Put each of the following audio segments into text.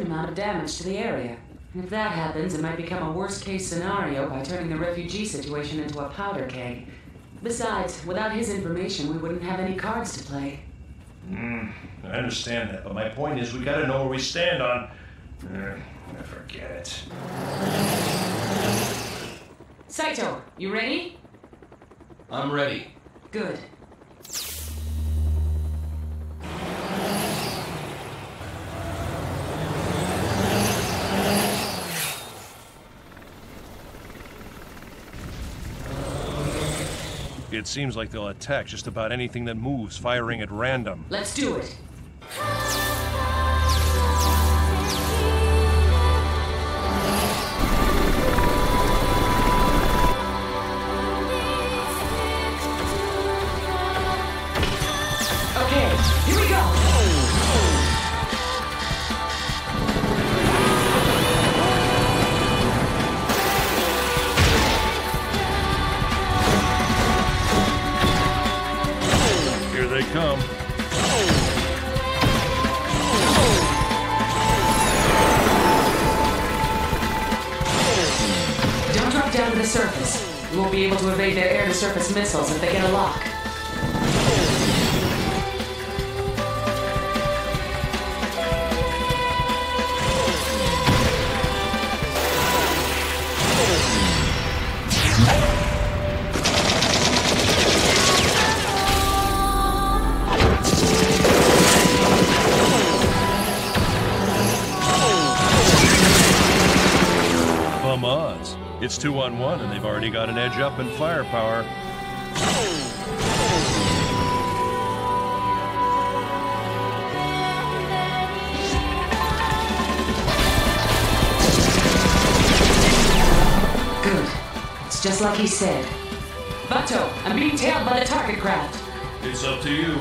certain amount of damage to the area. If that happens, it might become a worst case scenario by turning the refugee situation into a powder keg. Besides, without his information, we wouldn't have any cards to play. Mm, I understand that, but my point is we gotta know where we stand on. Uh, forget it. Saito, you ready? I'm ready. Good. It seems like they'll attack just about anything that moves, firing at random. Let's do it. Okay, here we go. They come. Don't drop down to the surface. You won't be able to evade their air-to-surface missiles if they get a lock. Bum It's two on one, and they've already got an edge up in firepower. Good. It's just like he said. Batou, I'm being tailed by the target craft. It's up to you.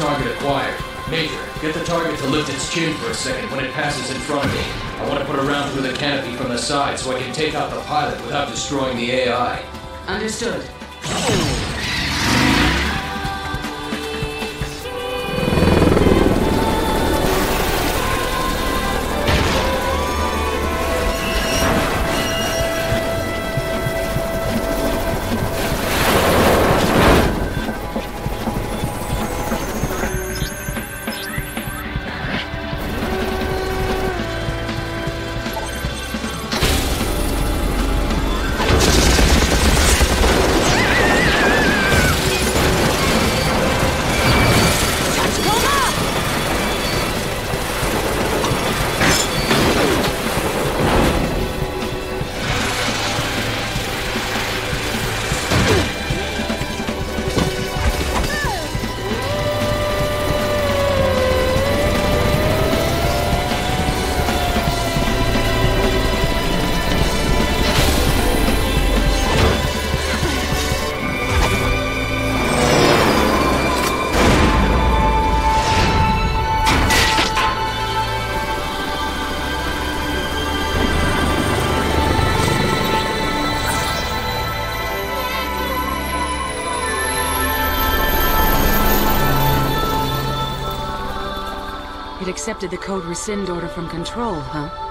Target acquired. Major, get the target to lift its chin for a second when it passes in front of me. I want to put a round through the canopy from the side so I can take out the pilot without destroying the AI. Understood. Accepted the code rescind order from control, huh?